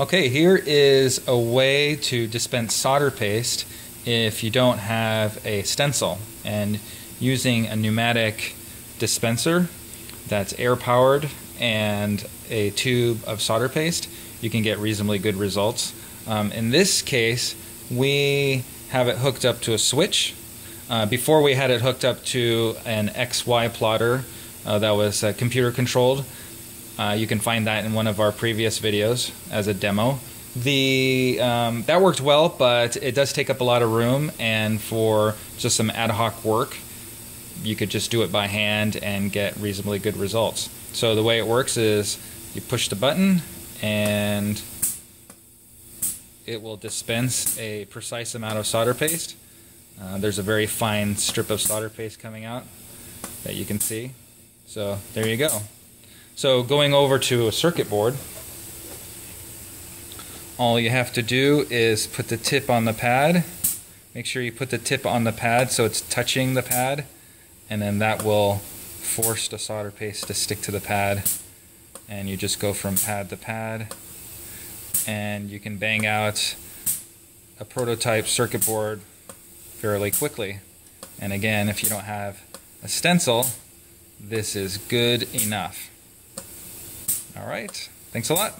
Okay, here is a way to dispense solder paste if you don't have a stencil. And using a pneumatic dispenser that's air powered and a tube of solder paste, you can get reasonably good results. Um, in this case, we have it hooked up to a switch. Uh, before we had it hooked up to an XY plotter uh, that was uh, computer controlled. Uh, you can find that in one of our previous videos as a demo. The um, that worked well, but it does take up a lot of room, and for just some ad hoc work, you could just do it by hand and get reasonably good results. So the way it works is you push the button and it will dispense a precise amount of solder paste. Uh, there's a very fine strip of solder paste coming out that you can see. So there you go. So going over to a circuit board, all you have to do is put the tip on the pad. Make sure you put the tip on the pad so it's touching the pad and then that will force the solder paste to stick to the pad and you just go from pad to pad and you can bang out a prototype circuit board fairly quickly. And again, if you don't have a stencil, this is good enough. All right, thanks a lot.